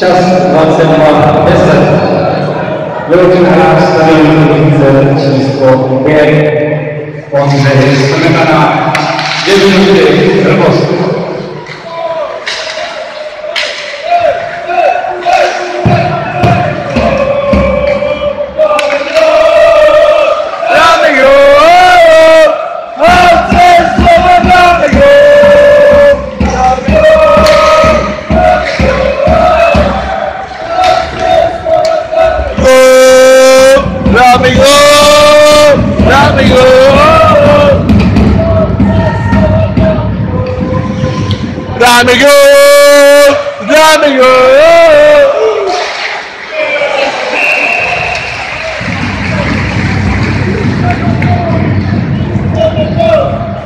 just once a month lesson. Virgin Arab studying the church for prayer on the Sunday. Sunday, Sunday, Sunday, Let me go, let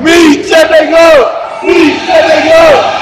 Me, Flamengo! Me, Flamengo!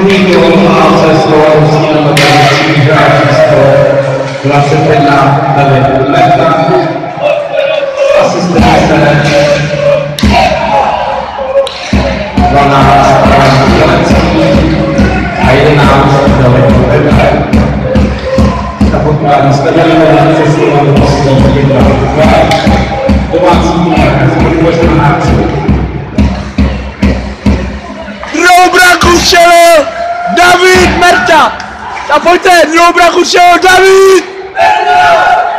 Kolo HC Slova Ústí na Tadeuší hráč číslo 21 David Merta. Asistence 12 Jan Jelecký a 11 David Petr. Na potkání stadionu HC Slova do poslední 1 2. Domácí tým z na hráčů. Druhou branku střelil David Merta! A pojďte, druhou branku střelil David! David! David!